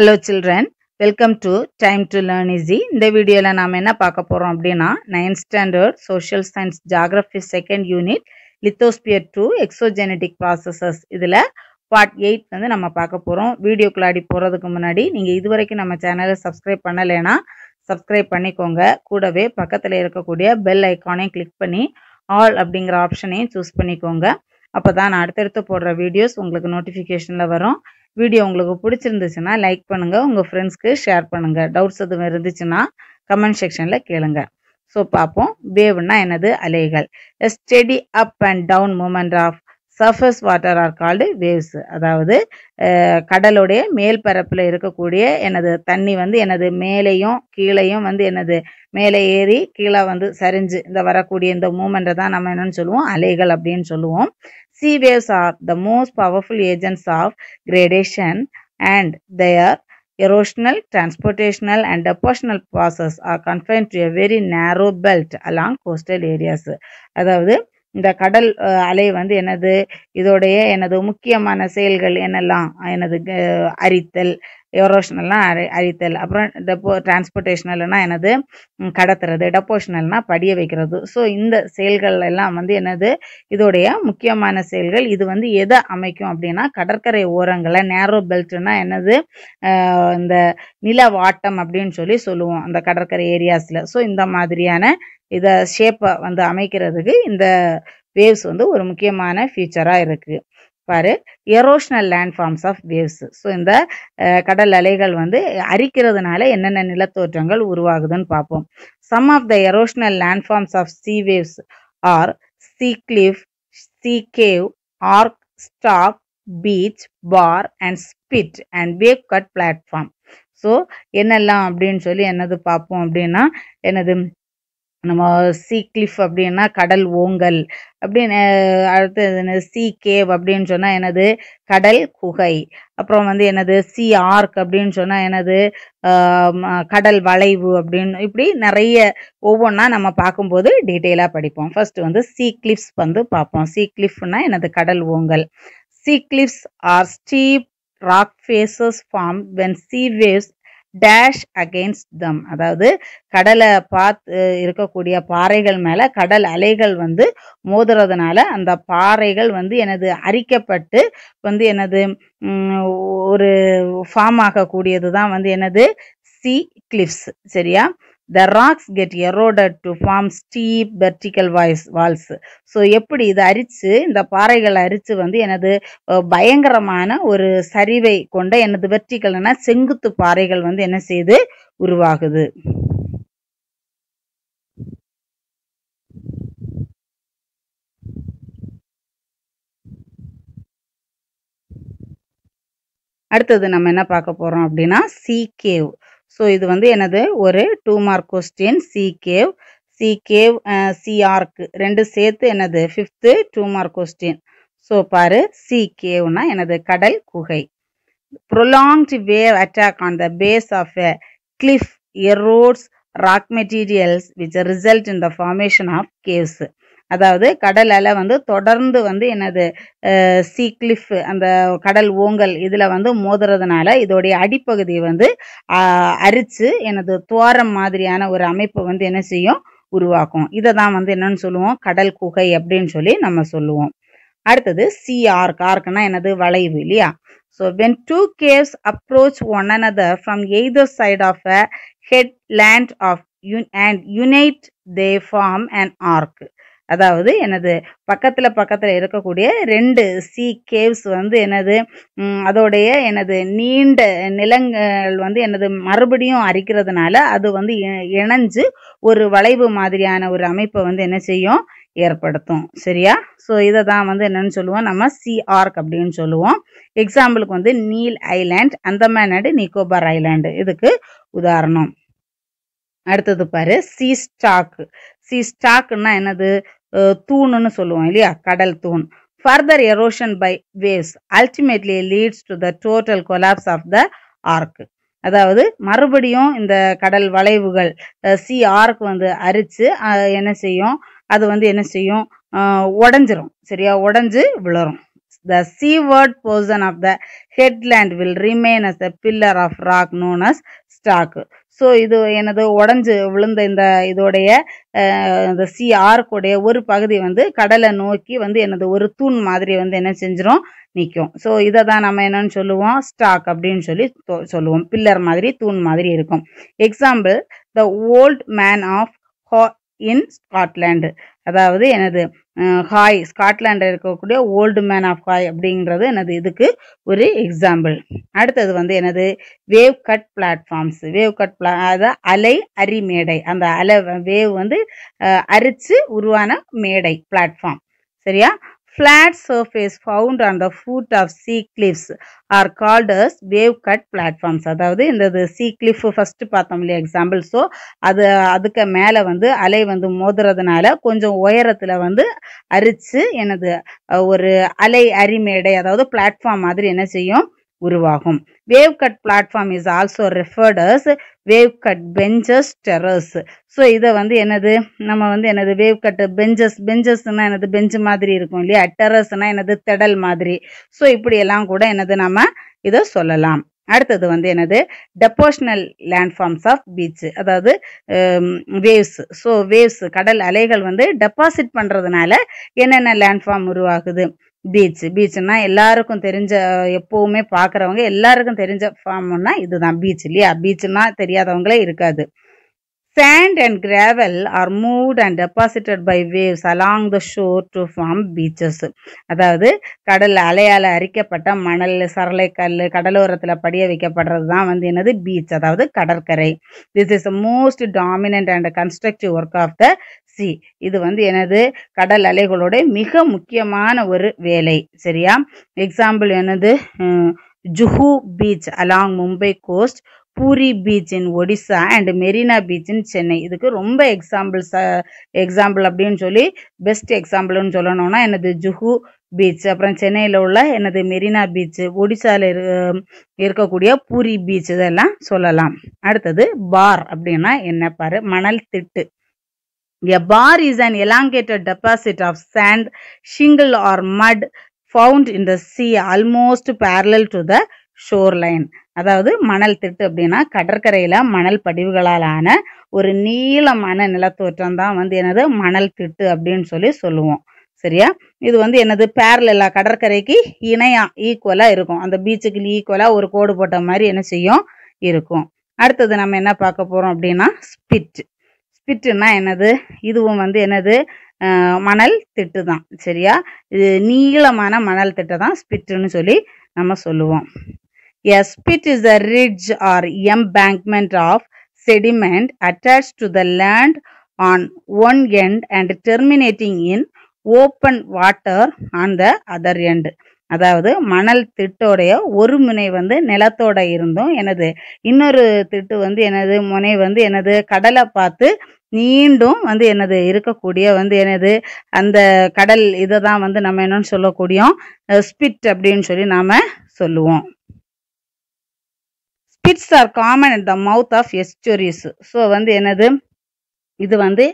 Hello children welcome to time to learn easy இந்த வீடியோவில் நாம் என்ன பார்க்க போகிறோம் அப்படின்னா ninth standard social science geography second unit lithosphere two exogenetic processes இதில் பார்ட் எயிட் வந்து நம்ம பார்க்க போகிறோம் வீடியோக்குள்ளாடி போகிறதுக்கு முன்னாடி நீங்கள் இது வரைக்கும் நம்ம சேனலை சப்ஸ்கிரைப் பண்ணலைன்னா சப்ஸ்கிரைப் பண்ணிக்கோங்க. கூடவே பக்கத்தில் இருக்கக்கூடிய பெல் ஐக்கானையும் கிளிக் பண்ணி ஆல் அப்படிங்கிற ஆப்ஷனையும் சூஸ் பண்ணிக்கோங்க. அப்போ தான் நான் அடுத்தடுத்து போடுற வீடியோஸ் உங்களுக்கு நோட்டிஃபிகேஷனில் வரும். வீடியோ உங்களுக்கு பிடிச்சிருந்துச்சுன்னா லைக் பண்ணுங்கள் உங்கள் ஃப்ரெண்ட்ஸ்க்கு ஷேர் பண்ணுங்கள் டவுட்ஸ் எதுவும் இருந்துச்சுன்னா கமெண்ட் செக்ஷனில் கேளுங்க. ஸோ பார்ப்போம். வேவ்னா என்னது? அலைகள். Steady up and down movement of surface water are called waves அதாவது கடலுடைய மேல் பரப்பில் இருக்கக்கூடிய எனது தண்ணி வந்து எனது மேலேயும் கீழேயும் வந்து எனது மேலே ஏறி கீழே வந்து சரிஞ்சு இந்த வரக்கூடிய இந்த மூமெண்ட்டை தான் நம்ம என்னென்னு சொல்லுவோம் அலைகள் அப்படின்னு சொல்லுவோம் sea waves are the most powerful agents of gradation and their erosional transportational and depositional process are confined to a very narrow belt along coastal areas. அதாவது இந்த கடல் அலை வந்து எனது இதோடைய எனது முக்கியமான செயல்கள் என்னெல்லாம்? எனது க- அரித்தல் எரோஷனல்னா அழி அழித்தல் அப்புறம் டெப்போ டிரான்ஸ்போர்ட்டேஷனல்னா எனது கடத்துறது டெப்போஷனல்னா படிய வைக்கிறது. ஸோ இந்த செயல்கள் எல்லாம் வந்து என்னது? இதோடைய முக்கியமான செயல்கள். இது வந்து எதை அமைக்கும் அப்படின்னா கடற்கரை ஓரங்களை நேரோ பெல்ட்னா என்னது? இந்த இந்த நிலவாட்டம் அப்படின்னு சொல்லி சொல்லுவோம் அந்த கடற்கரை ஏரியாஸில் ஸோ இந்த மாதிரியான இதை ஷேப்பை வந்து அமைக்கிறதுக்கு இந்த வேவ்ஸ் வந்து ஒரு முக்கியமான ஃபீச்சராக இருக்குது பாரு erosional land forms of waves so இந்த கடல் அலைகள் வந்து அரிக்கிறதுனால என்னென்ன நிலத்தோற்றங்கள் உருவாகுதுன்னு பார்ப்போம். Some of the erosional land forms of sea waves are sea cliff sea cave arch stack beach bar and spit and wave cut platform so என்னெல்லாம் அப்படின்னு சொல்லி என்னது பார்ப்போம் அப்படின்னா என்னது நம்ம சீ கிளிஃப் அப்படின்னா கடல் ஓங்கல். அப்படின்னு அடுத்து அடுத்தது என்னது? சீ கேவ் அப்படின்னு சொன்னால் என்னது? கடல் குகை. அப்புறம் வந்து என்னது? சி ஆர்க் அப்படின்னு சொன்னால் என்னது? கடல் வளைவு அப்படின்னு இப்படி நிறைய ஒவ்வொன்றா நம்ம பார்க்கும்போது டீட்டெயிலாக படிப்போம். ஃபர்ஸ்ட் வந்து சீ கிளிப்ஸ் வந்து பார்ப்போம். சீ கிளிஃப்னா என்னது? கடல் ஓங்கல். Sea cliffs are steep rock faces form when sea waves dash against them அதாவது கடலை பார்த்து இருக்கக்கூடிய பாறைகள் மேலே கடல் அலைகள் வந்து மோதுறதுனால அந்த பாறைகள் வந்து எனது அரிக்கப்பட்டு வந்து எனது ஒரு ஃபார்ம் ஆகக்கூடியது தான் வந்து எனது சி கிளிப்ஸ் சரியா? The rocks get eroded to form steep vertical voice walls so எப்படி இதை அரித்து இந்த பாறைகளை அரித்து வந்து எனது பயங்கரமான ஒரு சரிவை கொண்ட எனது வெர்டிக்கல்னா செங்குத்து பாறைகள் வந்து என்ன செய்து உருவாகுது. அடுத்தது நம்ம என்ன பார்க்க போகிறோம் அப்படின்னா சி கேவ் ஸோ இது வந்து எனது ஒரு two mark question sea cave sea cave sea arch ரெண்டு சேர்த்து என்னது fifth two mark question so பாரு சி கேவ்னா எனது கடல் குகை prolonged wave attack on the base of a cliff erodes rock materials which result in the formation of caves அதாவது கடல் அலை வந்து தொடர்ந்து வந்து என்னது சி கிளிஃப் அந்த கடல் ஓங்கல் இதில் வந்து மோதுறதுனால இதோடைய அடிப்பகுதி வந்து அரித்து அரிச்சு எனது துவாரம் மாதிரியான ஒரு அமைப்பு வந்து என்ன செய்யும்? உருவாக்கும். இதை தான் வந்து என்னன்னு சொல்லுவோம்? கடல் குகை அப்படின்னு சொல்லி நம்ம சொல்லுவோம். அடுத்தது சி ஆர்க் ஆர்க்னா என்னது? வளைவு இல்லையா? So when two caves approach one another from either side of a headland of and unite they form and arch அதாவது எனது பக்கத்தில் பக்கத்தில் இருக்கக்கூடிய ரெண்டு சி கேவ்ஸ் வந்து எனது அதோடைய எனது நீண்ட நிலங்கள் வந்து எனது மறுபடியும் அரிக்கிறதுனால அது வந்து இ- இணைஞ்சு ஒரு வளைவு மாதிரியான ஒரு அமைப்பை வந்து என்ன செய்யும் ஏற்படுத்தும். சரியா? ஸோ இதை தான் வந்து என்னன்னு சொல்லுவோம் நம்ம சி ஆர்க் அப்படின்னு சொல்லுவோம். எக்ஸாம்பிளுக்கு வந்து Neil island Andaman and Nicobar island இதுக்கு உதாரணம். அடுத்தது பாரு சி ஸ்டாக் சி ஸ்டாக்னா என்னது? தூணுன்னு சொல்லுவோம் இல்லையா? கடல் தூண். Further erosion by waves ultimately leads to the total collapse of the arch அதாவது மறுபடியும் இந்த கடல் வளைவுகள் சி ஆர்க் வந்து அரித்து என்ன செய்யும்? அது வந்து என்ன செய்யும்? உடஞ்சிரும். சரியா? உடஞ்சு விழுறும் The word portion of the headland will remain as the pillar of rock known as stack so இது எனது உடஞ்சு விழுந்த இந்த இதோடைய இந்த சி ஆர்க்குடைய ஒரு பகுதி வந்து கடலை நோக்கி வந்து எனது ஒரு தூண் மாதிரி வந்து என்ன செஞ்சிடும் நிற்கும் ஸோ இதை தான் நம்ம என்னன்னு சொல்லுவோம்? ஸ்டாக் அப்படின்னு சொல்லி தொ- சொல்லுவோம். பில்லர் மாதிரி தூண் மாதிரி இருக்கும். Example the old man of in Scotland அதாவது எனது ஹாய் ஸ்காட்லாண்டில் இருக்கக்கூடிய ஓல்டு மேன் ஆஃப் ஹாய் அப்படிங்கிறது எனது இதுக்கு ஒரு எக்ஸாம்பிள். அடுத்தது வந்து எனது wave cut platforms. Wave cut பிளா அதாவது அலை அரி மேடை. அந்த அலை வேவ் வந்து அரித்து அரிச்சு உருவான மேடை பிளாட்ஃபார்ம். சரியா? Flat surface found on the foot of sea cliffs are called as wave cut platforms. அதாவது இந்த sea cliff ஃபர்ஸ்ட் பார்த்தோம் இல்லையா எக்ஸாம்பிள் ஸோ அது அதுக்கு மேலே வந்து அலை வந்து மோதுறதுனால கொஞ்சம் உயரத்தில் வந்து அரிச்சு எனது ஒரு அலை அரிமேடை அதாவது பிளாட்ஃபார்ம் மாதிரி என்ன செய்யும் உருவாகும். Wave cut platform is also referred as wave cut benches terrace so இதை வந்து என்னது? நம்ம வந்து என்னது? வேவ் கட்டு பெஞ்சஸ் பெஞ்சஸ்னால் என்னது? பெஞ்சு மாதிரி இருக்கும் இல்லையா? டெரஸ்னா என்னது? திடல் மாதிரி. ஸோ இப்படியெல்லாம் கூட என்னது? நம்ம இதை சொல்லலாம். அடுத்தது வந்து என்னது? டெப்போஷனல் லேண்ட்ஃபார்ம்ஸ் ஆஃப் பீச் அதாவது வேவ்ஸ் ஸோ வேவ்ஸ் கடல் அலைகள் வந்து டெபாசிட் பண்ணுறதுனால என்னென்ன லேண்ட்ஃபார்ம் உருவாகுது? பீச் பீச்னா எல்லாருக்கும் தெரிஞ்ச எப்போவுமே பார்க்குறவங்க எல்லாருக்கும் தெரிஞ்ச ஃபார்ம்னா இதுதான். பீச் இல்லையா? பீச்னா தெரியாதவங்களே இருக்காது. Sand and gravel are moved and deposited by waves along the shore to form beaches. அதாவது கடல் அலையால் அரிக்கப்பட்ட மணல் சரளைக்கல் கடலோரத்தில் படிய வைக்கப்படுறது தான் வந்து என்னது? பீச் அதாவது கடற்கரை. This is most dominant and constructive work of the sea இது வந்து எனது கடல் அலைகளோட மிக முக்கியமான ஒரு வேலை. சரியா? எக்ஸாம்பிள் என்னது? Juhu Juhu beach along Mumbai coast Puri beach in Odisha and Marina beach in Chennai இதுக்கு ரொம்ப எக்ஸாம்பிள்ஸ் எக்ஸாம்பிள் அப்படின்னு சொல்லி பெஸ்ட் எக்ஸாம்பிள்னு சொல்லணும்னா எனது ஜுஹு பீச் அப்புறம் சென்னையில் உள்ள எனது மெரினா பீச் ஒடிசாவில் இரு இருக்கக்கூடிய பூரி பீச் இதெல்லாம் சொல்லலாம். அடுத்தது பார் அப்படின்னா என்ன பாரு? மணல் திட்டு. A bar is an elongated deposit of sand, shingle or mud found in the sea almost parallel to the shoreline. அதாவது மணல் திட்டு அப்படின்னா கடற்கரையில் மணல் படிவுகளால் ஆன ஒரு நீளமான நிலத்தோற்றம் தான் வந்து என்னது? மணல் திட்டு அப்படின்னு சொல்லி சொல்லுவோம். சரியா? இது வந்து என்னது? பேரலா கடற்கரைக்கு இணையா ஈக்குவலாக இருக்கும். அந்த பீச்சுக்கு ஈக்குவலாக ஒரு கோடு போட்ட மாதிரி என்ன செய்யும்? இருக்கும். அடுத்தது நம்ம என்ன பார்க்க போகிறோம் அப்படின்னா ஸ்பிட் ஸ்பிட்டுன்னா என்னது? இதுவும் வந்து என்னது? மணல் திட்டு தான். சரியா? இது நீளமான மணல் திட்டை தான் ஸ்பிட்டுன்னு சொல்லி நம்ம சொல்லுவோம். A spit is a ridge or embankment of sediment attached to the land on one end and terminating in open water on the other end. அதாவது மணல் திட்டோடைய ஒரு முனை வந்து நிலத்தோட இருந்தும் எனது இன்னொரு திட்டு வந்து எனது முனை வந்து எனது கடலை பார்த்து நீண்டும் வந்து எனது இருக்கக்கூடிய வந்து எனது அந்த கடல் இதை தான் வந்து நம்ம என்னன்னு சொல்லக்கூடியோம் ஸ்பிட் அப்படின்னு சொல்லி நாம சொல்லுவோம் spits are common at the mouth of estuaries so வந்து என்னது? இது வந்து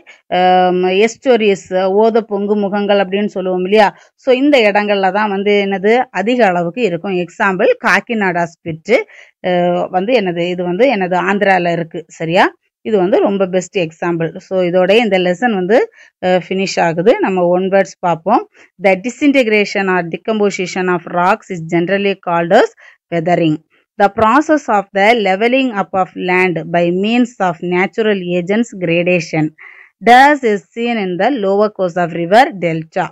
எஸ்டோரிஸ் ஓத பொங்கு முகங்கள் அப்படின்னு சொல்லுவோம் இல்லையா? ஸோ இந்த இடங்கள்ல தான் வந்து என்னது? அதிக அளவுக்கு இருக்கும். எக்ஸாம்பிள் காக்கிநாடா ஸ்பிட்டு வந்து என்னது? இது வந்து எனது ஆந்திராவில் இருக்குது சரியா? இது வந்து ரொம்ப பெஸ்ட் எக்ஸாம்பிள் ஸோ இதோடய இந்த லெசன் வந்து ஃபினிஷ் ஆகுது. நம்ம ஒன் வேர்ட்ஸ் பார்ப்போம். The disintegration or decomposition of rocks is generally called as weathering The process of the leveling up of land by means of natural agents gradation. Thus is seen in the lower course of river delta.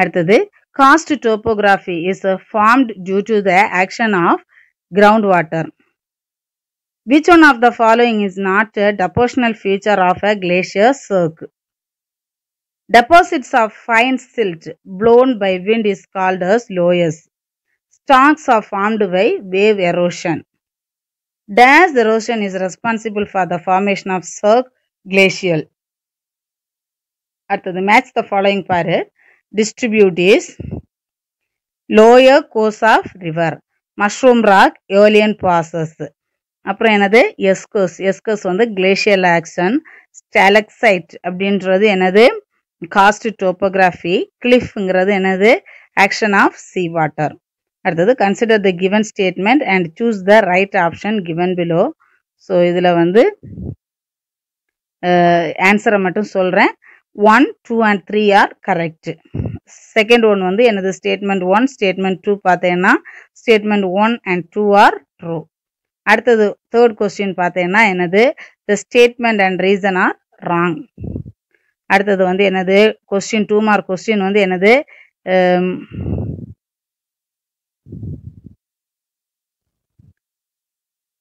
அடுத்தது karst topography is uh, formed due to the action of groundwater. Which one of the following is not a depositional feature of a glacier cirque? Deposits of fine silt blown by wind is called as loess. Stalks are formed by wave erosion. Dash erosion is responsible for the formation of cirque glacial. அடுத்தது match the following பாரு distribute is lower course of river mushroom rock aeolian process அப்புறம் என்னது எஸ்கோஸ் எஸ்கோஸ் வந்து glacial action ஸ்டாலக்சைட் அப்படின்றது என்னது cost topography கிளிஃப்ங்கிறது என்னது? Action of sea water அடுத்தது consider the given statement and choose the right option given below so இதில் வந்து ஆன்சரை மட்டும் சொல்கிறேன் one two and three are correct second one வந்து எனது ஸ்டேட்மெண்ட் ஒன் ஸ்டேட்மெண்ட் டூ பார்த்தீங்கன்னா statement one and two are true அடுத்தது தேர்ட் கொஸ்டின் பார்த்தீங்கன்னா எனது the statement and reason are wrong அடுத்தது வந்து என்னது? கொஸ்டின் டூ மார்க் கொஸ்டின் வந்து என்னது?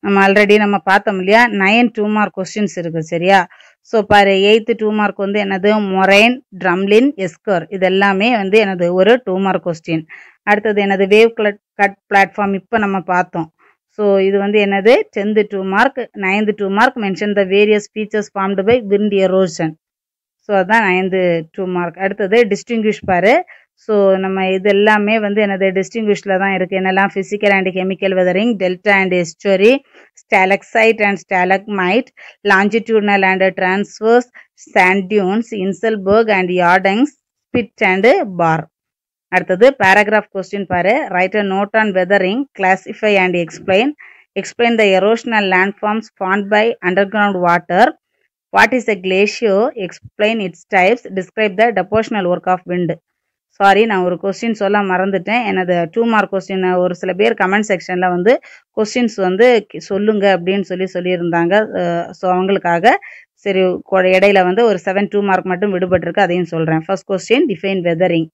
நம்ம ஆல்ரெடி நம்ம பார்த்தோம் இல்லையா? நைன் டூ மார்க் கொஸ்டின்ஸ் இருக்கு சரியா? ஸோ பாரு எயித்து டூ மார்க் வந்து என்னது? மொரைன் ட்ரம்லின் எஸ்கர் இது எல்லாமே வந்து எனது ஒரு டூ மார்க் கொஸ்டின் அடுத்தது எனது வேவ் கட் பிளாட்ஃபார்ம் இப்போ நம்ம பார்த்தோம். ஸோ இது வந்து என்னது? Tenth two mark ninth two mark mention the various features formed by wind erosion so அதுதான் நைன்த்து டூ மார்க் அடுத்தது டிஸ்டிங்விஷ் பாரு. ஸோ நம்ம இது எல்லாமே வந்து எனது டிஸ்டிங்விஷில் தான் இருக்குது என்னெல்லாம் physical and chemical weathering delta and estuary stalactite and stalagmite longitudinal and transverse sand dunes inselberg and yardangs spit and bar அடுத்தது பேராகிராஃப் கொஸ்டின் பாரு. Write a note on weathering classify and explain explain the erosional landforms found by underground water what is a glacier explain its types describe the depositional work of wind sorry நான் ஒரு question சொல்ல மறந்துட்டேன். எனது two mark question ஒரு சில பேர் comment செக்ஷனில் வந்து கொஸ்டின்ஸ் வந்து சொல்லுங்க அப்படின்னு சொல்லி சொல்லியிருந்தாங்க. ஸோ அவங்களுக்காக சரி இடையில வந்து ஒரு செவன் டூ மார்க் மட்டும் விடுபட்டிருக்கு. அதையும் சொல்கிறேன் first question define weathering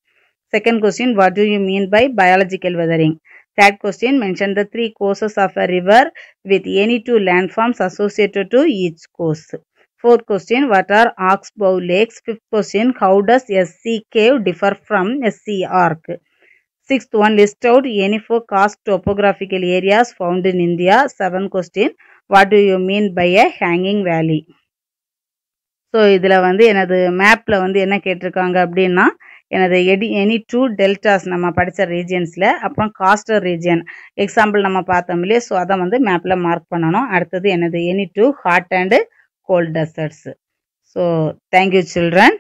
second question what do you mean by biological weathering third question mention the three courses of a river with any two landforms associated to each course Fourth question, what are oxbow lakes? Fifth question, how does SC cave differ from SC arc? Sixth one, list out any four cast topographical areas found in India. Seventh question, what do you mean by a hanging valley? So இதில் வந்து எனது மேப்பில் வந்து என்ன கேட்டிருக்காங்க அப்படின்னா எனது eddy any two deltas நம்ம படித்த ரீஜியன்ஸில் அப்புறம் காஸ்டர் ரீஜியன் எக்ஸாம்பிள் நம்ம பார்த்தோம் இல்லையா ஸோ அதை வந்து மேப்பில் மார்க் பண்ணணும் அடுத்தது எனது any two hot and cold deserts. So, thank you children.